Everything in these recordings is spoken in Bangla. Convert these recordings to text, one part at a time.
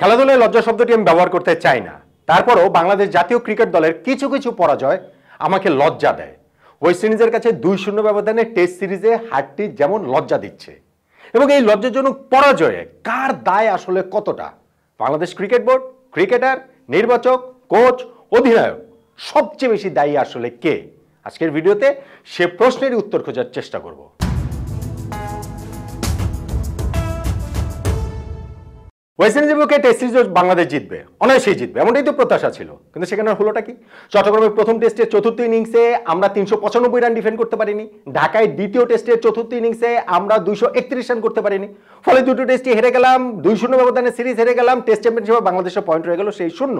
খেলাধুলায় লজ্জা শব্দটি আমি ব্যবহার করতে চাই না। তারপরও বাংলাদেশ জাতীয় ক্রিকেট দলের কিছু কিছু পরাজয় আমাকে লজ্জা দেয়। ওয়েস্ট ইন্ডিজের কাছে দুই শূন্য ব্যবধানে টেস্ট সিরিজে হারটি যেমন লজ্জা দিচ্ছে। এবং এই লজ্জাজনক পরাজয়ে কার দায় আসলে কতটা? বাংলাদেশ ক্রিকেট বোর্ড, ক্রিকেটার, নির্বাচক, কোচ, অধিনায়ক, সবচেয়ে বেশি দায়ী আসলে কে? আজকের ভিডিওতে সে প্রশ্নের উত্তর খোঁজার চেষ্টা করব। ওয়েস্ট ইন্ডিজের বিপক্ষে টেস্ট সিরিজ বাংলাদেশ জিতবে, অনায়াসেই জিতবে, এমনটাই তো প্রত্যাশা ছিল। কিন্তু সেখানে হলোটা কি? চট্টগ্রামের প্রথম টেস্টের চতুর্থ ইনিংসে আমরা তিনশো পঁচানব্বই রান ডিফেন্ড করতে পারিনি। ঢাকায় দ্বিতীয় টেস্টের চতুর্থ ইনিংসে আমরা দুইশো একত্রিশ রান করতে পারিনি। ফলে দুটো টেস্টে হেরে গেলাম, দুই শূন্য ব্যবধানে সিরিজ হেরে গেলাম টেস্ট চ্যাম্পিয়নশিপে বাংলাদেশের পয়েন্ট রয়ে গেল সেই শূন্য।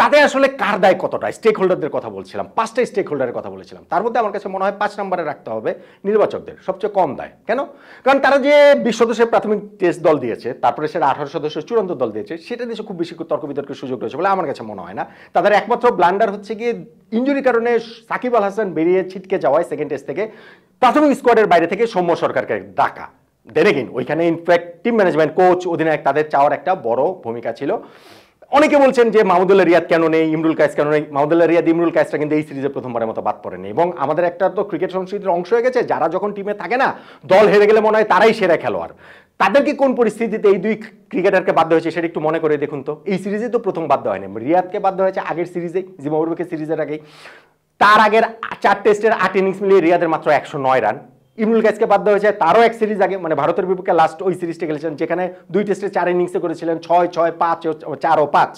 তাতে আসলে কার দায় কতটা? স্টেক হোল্ডারদের কথা বলছিলাম, পাঁচটা স্টেক হোল্ডারের কথা বলেছিলাম। তার মধ্যে আমার কাছে মনে হয় পাঁচ নম্বরে রাখতে হবে নির্বাচকদের, সবচেয়ে কম দায়। কেন? কারণ তারা যে বিশ সদস্যের প্রাথমিক টেস্ট দল দিয়েছে, তারপরে সেটা আঠারো সদস্যের চূড়ান্ত দল দিয়েছে, সেটা দেশে খুব বেশি তর্ক বিতর্কের সুযোগ রয়েছে বলে আমার কাছে মনে হয় না। তাদের একমাত্র ব্লান্ডার হচ্ছে গিয়ে ইঞ্জুরির কারণে সাকিব আল হাসান বেরিয়ে ছিটকে যাওয়ায় সেকেন্ড টেস্ট থেকে প্রাথমিক স্কোয়াডের বাইরে থেকে সৌম্য সরকারকে ডাকা। দেন এগেইন ওইখানে in fact team management coach অধিনায়ক তাদের চাওয়ার একটা বড় ভূমিকা ছিল। অনেকে বলছেন যে মাহমুদুল্লাহ রিয়াদ কেন নেই, ইমরুল কায়েস কেন নেই? মাহমুদুল্লাহ রিয়াদ, ইমরুল কায়েসটা কিন্তু এই সিরিজে প্রথমবারের মতো বাদ পড়েনি। এবং আমাদের একটা তো ক্রিকেট সংস্কৃতির অংশ হয়ে গেছে, যারা যখন টিমে থাকে না, দল হেরে গেলে মনে হয় তারাই সেরা খেলোয়াড়। তাদেরকে কোন পরিস্থিতিতে এই দুই ক্রিকেটারকে বাধ্য হয়েছে সেটা একটু মনে করে দেখুন তো। এই সিরিজে তো প্রথম বাধ্য হয়নি। রিয়াদকে বাধ্য হয়েছে আগের সিরিজে জিম্বাবুয়েকে সিরিজের আগেই। তার আগের চার টেস্টের আট ইনিংস মিলিয়ে রিয়াদের মাত্র একশো নয় রান। ইমরুল কাইসকে বাধ্য হয়েছে তারও এক সিরিজ আগে মানে ভারতের বিপক্ষে লাস্ট ওই সিরিজটা খেলেছেন যেখানে দুই টেস্টে চার ইনিংসে করেছিলেন, ছয় ছয়, পাঁচ চার ও পাঁচ।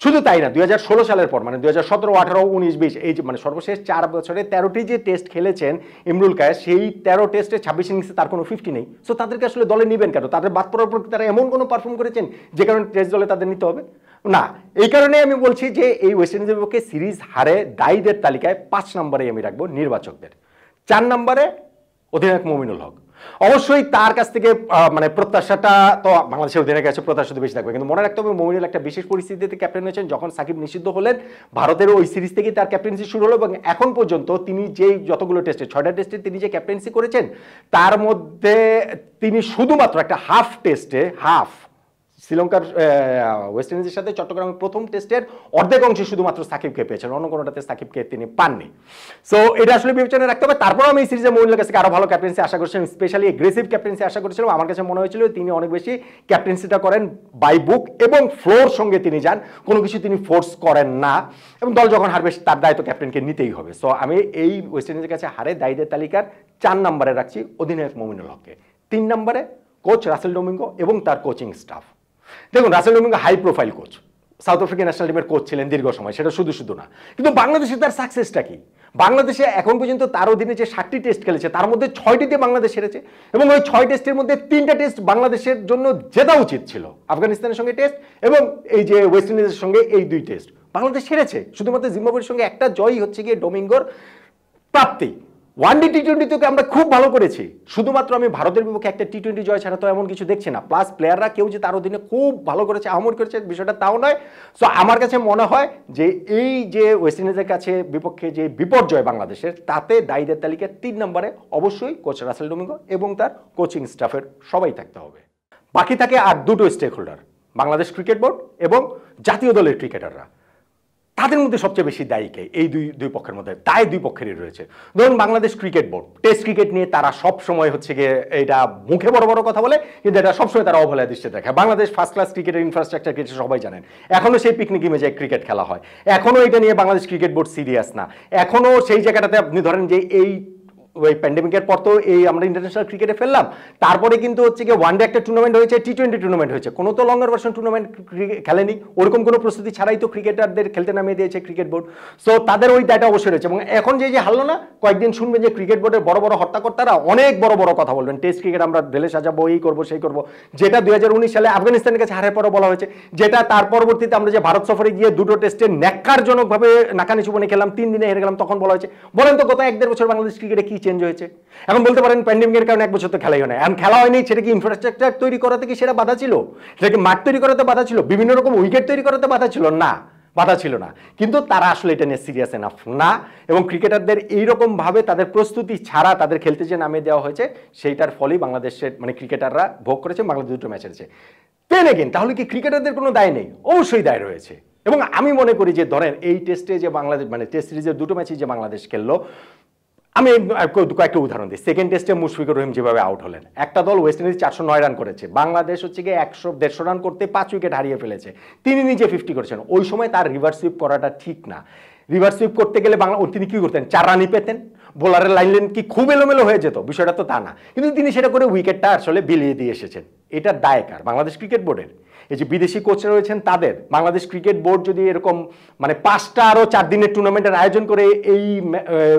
শুধু তাই না দু হাজার ষোলো সালের পর মানে দুই হাজার সতেরো, আঠারো, উনিশ, বিশ, এই মানে সর্বশেষ চার বছরে তেরোটি যে টেস্ট খেলেছেন ইমরুল কায়েস, সেই তেরো টেস্টে ছাব্বিশ ইনিংসে তার কোনো ফিফটি নেই। সো তাদেরকে আসলে দলে নেবেন কেন? তাদের বাদ পড়ার পর তারা এমন কোনো পারফর্ম করেছেন যে কারণে টেস্ট দলে তাদের নিতে হবে? না, এই কারণে আমি বলছি যে এই ওয়েস্ট ইন্ডিজের পক্ষে সিরিজ হারে দায়ীদের তালিকায় পাঁচ নম্বরে আমি রাখব নির্বাচকদের। চার নম্বরে অধিনায়ক মমিনুল হক। অবশ্যই তার কাছ থেকে মানে প্রত্যাশাটা তো বাংলাদেশের অধিনায়কের কাছে প্রত্যাশা তো বেশি থাকবে। কিন্তু মনে রাখতে হবে, মমিনুল একটা বিশেষ পরিস্থিতিতে ক্যাপ্টেন হয়েছেন, যখন সাকিব নিষিদ্ধ হলেন, ভারতের ওই সিরিজ থেকেই তার ক্যাপ্টেন্সি শুরু হলো এবং এখন পর্যন্ত তিনি যেই যতগুলো টেস্টে ছয়টা টেস্টে তিনি যে ক্যাপ্টেন্সি করেছেন, তার মধ্যে তিনি শুধুমাত্র একটা হাফ টেস্টে হাফ শ্রীলঙ্কার ওয়েস্ট ইন্ডিজের সাথে চট্টগ্রামের প্রথম টেস্টের অর্ধেক অংশে শুধুমাত্র সাকিবকে পেয়েছেন। অন্য কোনোটাতে সাকিবকে তিনি পাননি। সো এটা আসলে বিবেচনায় রাখতে হবে। তারপর আমি এই সিরিজে মহিলার কাছে আরও ভালো ক্যাপ্টেন্সি আশা করছিলাম? স্পেশালি এগ্রেসিভ ক্যাপ্টেন্সি আশা করছিলাম। আমার কাছে মনে হয়েছিল তিনি অনেক বেশি ক্যাপ্টেন্সিটা করেন বাই বুক এবং ফ্লোর সঙ্গে তিনি যান। কোনো কিছু তিনি ফোর্স করেন না। এবং দল যখন হারবে, তার দায়িত্ব ক্যাপ্টেনকে নিতেই হবে। সো আমি এই ওয়েস্ট ইন্ডিজের কাছে হারে দায়ীদের তালিকার চার নম্বরে রাখছি অধিনায়ক মমিনুল হককে। তিন নম্বরে কোচ রাসেল ডোমিঙ্গো এবং তার কোচিং স্টাফ দেখুন Russell Domingo high profile coach South Africa national টিমের কোচ ছিলেন দীর্ঘ সময়, সেটা শুধু শুধু না। কিন্তু বাংলাদেশে তার সাকসেসটা কি? বাংলাদেশে এখন পর্যন্ত তার অধীনে যে ষাটটি টেস্ট খেলেছে, তার মধ্যে ছয়টিতে বাংলাদেশ হেরেছে এবং ওই ছয় টেস্টের মধ্যে তিনটা টেস্ট বাংলাদেশের জন্য জেতা উচিত ছিল। আফগানিস্তানের সঙ্গে টেস্ট এবং এই যে ওয়েস্ট ইন্ডিজের সঙ্গে এই দুই টেস্ট বাংলাদেশ হেরেছে, শুধুমাত্র জিম্বাবুয়ের সঙ্গে একটা জয়ই হচ্ছে গিয়ে ডোমিঙ্গোর প্রাপ্তি। ওয়ান ডে টি টোয়েন্টিতে আমরা খুব ভালো করেছি। শুধুমাত্র আমি ভারতের বিপক্ষে একটা টি টোয়েন্টি জয় ছাড়া তো এমন কিছু দেখছি না। প্লাস প্লেয়াররা কেউ যে তার অধীনে খুব ভালো করেছে আহমদ করেছে, বিষয়টা তাও নয়। সো আমার কাছে মনে হয় যে এই যে ওয়েস্ট ইন্ডিজের কাছে বিপক্ষে যে বিপর্যয় বাংলাদেশের, তাতে দায়ীদের তালিকায় তিন নম্বরে অবশ্যই কোচ রাসেল ডোমিঙ্গো এবং তার কোচিং স্টাফের সবাই থাকতে হবে। বাকি থাকে আর দুটো stakeholder Bangladesh cricket board এবং জাতীয় দলের ক্রিকেটাররা তাদের মধ্যে সবচেয়ে বেশি দায়ী কে? এই দুই দুই পক্ষের মধ্যে। দায় দুই পক্ষেরই রয়েছে। ধরুন Bangladesh cricket board. Test cricket নিয়ে তারা সব সময় হচ্ছে গিয়ে এটা মুখে বড় বড় কথা বলে, কিন্তু এটা সবসময় তারা অবহেলা দৃষ্টি দেখে বাংলাদেশ ফার্স্ট ক্লাস ক্রিকেটের ইনফ্রাস্ট্রাকচার কিছু সবাই জানেন। এখনও সেই পিকনিক ইমেজে ক্রিকেট খেলা হয়। এখনও এটা নিয়ে বাংলাদেশ ক্রিকেট বোর্ড সিরিয়াস না। এখনও সেই জায়গাটাতে আপনি ধরেন যে এই ওই প্যান্ডেমিকের পর তো এই আমরা ইন্টারন্যাশনাল ক্রিকেটে ফেললাম। তারপরে কিন্তু হচ্ছে কি ওয়ান ডে একটা টুর্নামেন্ট হয়েছে টি টোয়েন্টি টুর্নামেন্ট হয়েছে। কোনো তো লঙ্গার ভার্সন টুর্নামেন্ট খেলেনি। ওরকম কোনো প্রস্তুতি ছাড়াই তো ক্রিকেটারদের খেলতে নামিয়ে দিয়েছে ক্রিকেট বোর্ড সো তাদের ওই দায়টা অবশ্যই রয়েছে। এবং এখন যে যে হারলো না, কয়েকদিন শুনবেন যে ক্রিকেট বোর্ডের বড় বড় হত্যাকর্তারা অনেক বড় বড় কথা বলবেন। টেস্ট ক্রিকেট আমরা ঢেলে সাজাবো, এই করব, সেই করব। যেটা দু হাজার উনিশ সালে আফগানিস্তানের কাছে হারের পরও বলা হয়েছে। যেটা তার পরবর্তীতে আমরা যে ভারত সফরে গিয়ে দুটো টেস্টে ন্যাক্কারজনকভাবে নাকানি চুবনে খেলাম তিন দিনে হেরে গেলাম, তখন বলা হয়েছে। বলেন তো গত এক দেড় বছর বাংলাদেশ ক্রিকেটে কি চেঞ্জ হয়েছে। এখন বলতে পারেন প্যান্ডেমিকের কারণে এক বছর তো খেলাই হয় না। এখন খেলা হয়নি, সেটা কি ইনফ্রাস্ট্রাকচার তৈরি করাতে কি সেটা বাধা ছিল? সেটা কি মাঠ তৈরি করাতে বাধা ছিল? বিভিন্ন রকম উইকেট তৈরি করাতে বাধা ছিল? না, বাধা ছিল না। কিন্তু তারা আসলে এটা নিয়ে সিরিয়াস এনাফ না এবং ক্রিকেটারদের এইরকম ভাবে তাদের প্রস্তুতি ছাড়া তাদের খেলতে যে নামিয়ে দেওয়া হয়েছে, সেইটার ফলেই বাংলাদেশের মানে ক্রিকেটাররা ভোগ করেছে বাংলাদেশ দুটো ম্যাচ হেরেছে। তেন এগেন তাহলে কি ক্রিকেটারদের কোনো দায় নেই? অবশ্যই দায় রয়েছে। এবং আমি মনে করি যে ধরেন এই টেস্টে যে বাংলাদেশ মানে টেস্ট সিরিজের দুটো ম্যাচই যে বাংলাদেশ খেললো আমি কয়েকটা উদাহরণ দিই। সেকেন্ড টেস্টে মুশফিকুর রহিম যেভাবে আউট হলেন। একটা দল ওয়েস্ট ইন্ডিজ চারশো নয় রান করেছে। বাংলাদেশ হচ্ছে গিয়ে একশো দেড়শো রান করতে পাঁচ উইকেট হারিয়ে ফেলেছে। তিনি নিজে ফিফটি করেছেন। ওই সময় তার রিভার্স সুইপ করাটা ঠিক না। রিভার্স সুইপ করতে গেলে বাংলা তিনি কী করতেন? চার রানই পেতেন। বোলারের লাইন লেন কি খুব এলোমেলো হয়ে যেত, বিষয়টা তো তা না। কিন্তু তিনি সেটা করে উইকেটটা আসলে বিলিয়ে দিয়ে এসেছেন। এটা দায়কার, বাংলাদেশ ক্রিকেট বোর্ডের এই যে বিদেশি কোচরা রয়েছেন তাদের, বাংলাদেশ ক্রিকেট বোর্ড যদি এরকম মানে পাঁচটা আরও চার দিনের টুর্নামেন্টের আয়োজন করে এই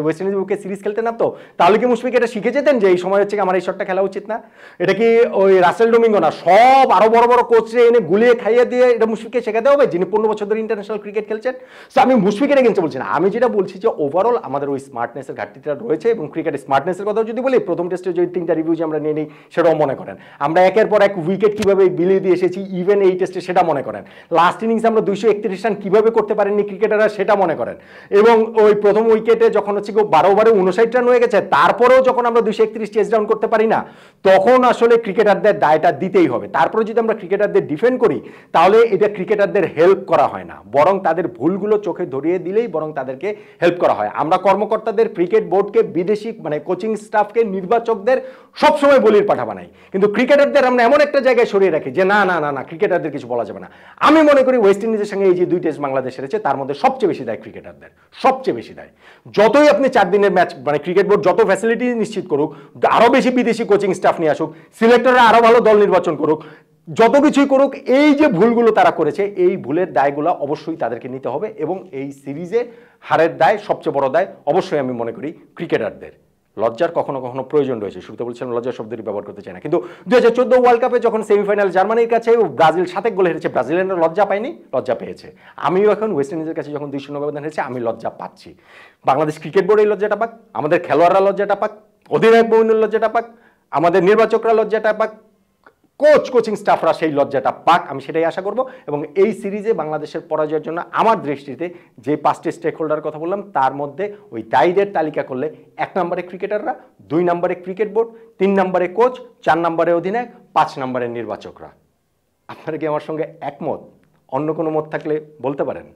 ওয়েস্ট ইন্ডিজ বুকে সিরিজ খেলতে না তো, তাহলে কি মুশফিক এটা শিখে যেতেন যে এই সময় হচ্ছে আমার এই শটটা খেলা উচিত না? এটা কি ওই রাসেল ডোমিঙ্গো না, সব আরও বড় বড় কোচরে এনে গুলিয়ে খাইয়ে দিয়ে এটা মুশফিককে শেখাতে হবে, যিনি পনেরো বছর ধরে ইন্টারন্যাশনাল ক্রিকেট খেলছেন। সো আমি মুশফিকের এগেন্সে বলছি না, আমি যেটা বলছি যে ওভারঅল আমাদের ওই স্মার্টনেসের ঘাটতিটা রয়েছে এবং ক্রিকেট স্মার্টনেসের কথা যদি বলি, প্রথম টেস্টে যে তিনটা রিভিউ যে আমরা নিয়ে নিই, সেটাও মনে করেন। আমরা একের পর এক উইকেট কীভাবে বিলিয়ে দিয়ে এসেছি ইভেন এই টেস্টে সেটা মনে করেন। লাস্ট ইনিংস আমরা দুইশো একত্রিশ রান কীভাবে করতে পারেননি ক্রিকেটাররা সেটা মনে করেন। এবং ওই প্রথম উইকেটে যখন হচ্ছে কেউ বারো বারে উনষাট রান হয়ে গেছে, তারপরেও যখন আমরা দুইশো একত্রিশ চেস ডাউন করতে পারি না, তখন আসলে ক্রিকেটারদের দায়টা দিতেই হবে। তারপরে যদি আমরা ক্রিকেটারদের ডিফেন্ড করি, তাহলে এটা ক্রিকেটারদের হেল্প করা হয় না। বরং তাদের ভুলগুলো চোখে ধরিয়ে দিলেই বরং তাদেরকে হেল্প করা হয়। আমরা কর্মকর্তাদের ক্রিকেট বোর্ডকে, বিদেশি মানে কোচিং স্টাফকে, নির্বাচকদের সবসময় বলির পাঠা বানাই। কিন্তু ক্রিকেটারদের আমরা এমন একটা জায়গায় সরিয়ে রাখি যে, না না না না, ক্রিকেটারদের কিছু বলা যাবে না। আমি মনে করি ওয়েস্ট ইন্ডিজের সঙ্গে এই যে দুই টেস্ট বাংলাদেশ হেরেছে, তার মধ্যে সবচেয়ে বেশি দায় ক্রিকেটারদের। সবচেয়ে বেশি দেয়। যতই আপনি চার দিনের ম্যাচ মানে ক্রিকেট বোর্ড যত ফ্যাসিলিটি নিশ্চিত করুক আরও বেশি বিদেশি কোচিং স্টাফ নিয়ে আসুক, সিলেক্টররা আরও ভালো দল নির্বাচন করুক যত কিছুই করুক, এই যে ভুলগুলো তারা করেছে, এই ভুলের দায়গুলো অবশ্যই তাদেরকে নিতে হবে এবং এই সিরিজে হারের দায়, সবচেয়ে বড় দায় অবশ্যই আমি মনে করি ক্রিকেটারদের। লজ্জার কখনো কখনো প্রয়োজন রয়েছে। শুরুতে বলছিলাম লজ্জার শব্দটি ব্যবহার করতে চাই না। কিন্তু দু হাজার চোদ্দ ওয়ার্ল্ড কাপে যখন সেমিফাইনাল জার্মানির কাছে ব্রাজিল সাথে গোলে হেরেছে, ব্রাজিলিয়ানরা লজ্জা পায়নি? লজ্জা পেয়েছে। আমিও এখন ওয়েস্ট ইন্ডিজের কাছে যখন দুই শূন্য ব্যবধান হয়েছে আমি লজ্জা পাচ্ছি। বাংলাদেশ ক্রিকেট বোর্ড এই লজ্জাটা পাক, আমাদের খেলোয়াড়রা লজ্জাটা পাক, অধিনায়ক মহিনুর লজ্জাটা পাক, আমাদের নির্বাচকরা লজ্জাটা পাক কোচ, কোচিং স্টাফরা সেই লজ্জাটা পাক, আমি সেটাই আশা করব। এবং এই সিরিজে বাংলাদেশের পরাজয়ের জন্য আমার দৃষ্টিতে যে পাঁচটি স্টেক হোল্ডার কথা বললাম, তার মধ্যে ওই দায়ীদের তালিকা করলে এক নম্বরে ক্রিকেটাররা, দুই নম্বরে ক্রিকেট বোর্ড, তিন নম্বরে কোচ, চার নম্বরে অধিনায়ক, পাঁচ নম্বরে নির্বাচকরা। আপনারা কি আমার সঙ্গে একমত? অন্য কোনো মত থাকলে বলতে পারেন?